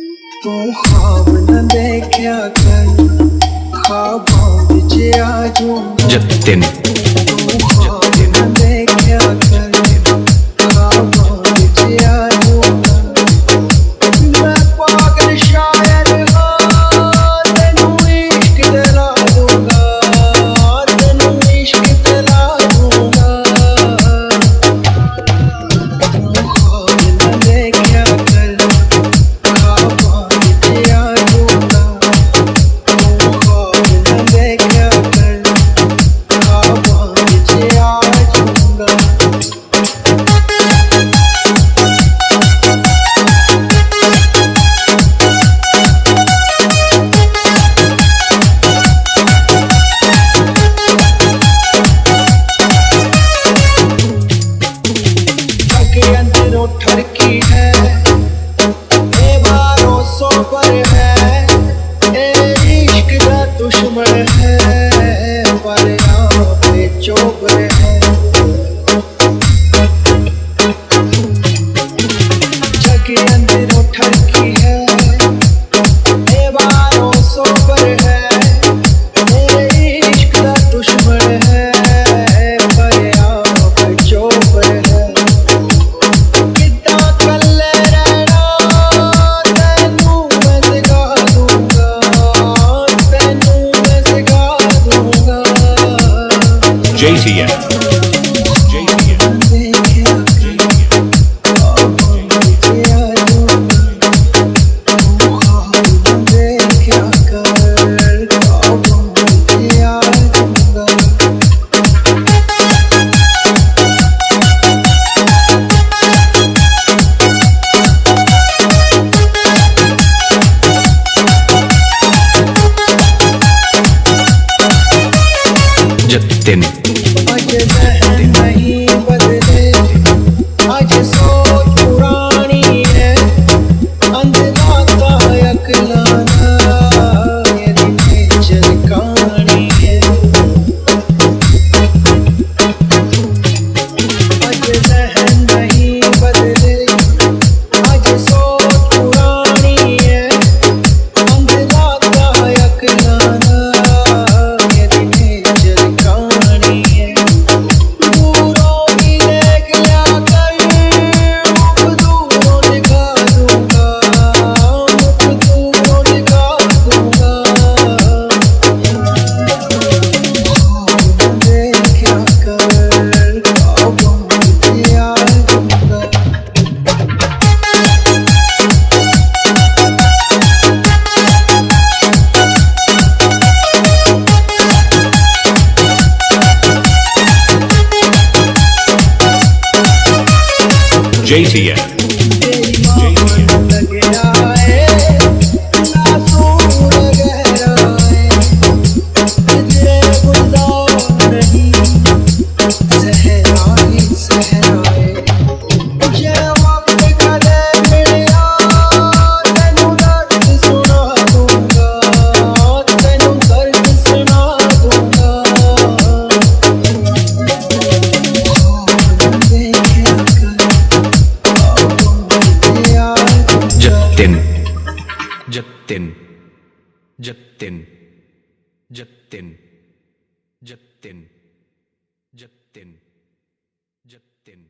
तू खाब न देखा कर? खाब में आ जाऊँगा जब तेने सौ पर है। ए इश्क का दुश्मन है। पर पे चोबर है JTN. जगह नहीं JTN. Jatin Jatin Jatin Jatin Jatin Jatin